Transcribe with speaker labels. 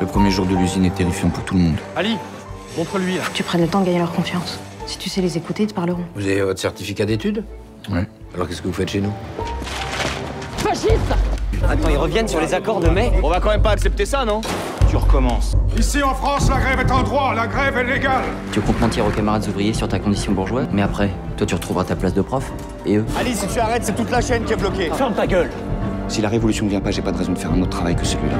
Speaker 1: Le premier jour de l'usine est terrifiant pour tout le monde.
Speaker 2: Ali, montre-lui.
Speaker 3: Faut que tu prennes le temps de gagner leur confiance. Si tu sais les écouter, ils te parleront.
Speaker 4: Vous avez votre certificat d'études
Speaker 1: Ouais.
Speaker 4: Alors qu'est-ce que vous faites chez nous
Speaker 5: Attends, ils reviennent sur les accords de mai
Speaker 2: On va quand même pas accepter ça, non? Tu recommences.
Speaker 6: Ici en France, la grève est un droit, la grève est légale.
Speaker 5: Tu comptes mentir aux camarades ouvriers sur ta condition bourgeoise, mais après, toi tu retrouveras ta place de prof. Et eux
Speaker 2: Ali, si tu arrêtes, c'est toute la chaîne qui est bloquée. Ferme ta gueule.
Speaker 1: Si la révolution ne vient pas, j'ai pas de raison de faire un autre travail que celui-là.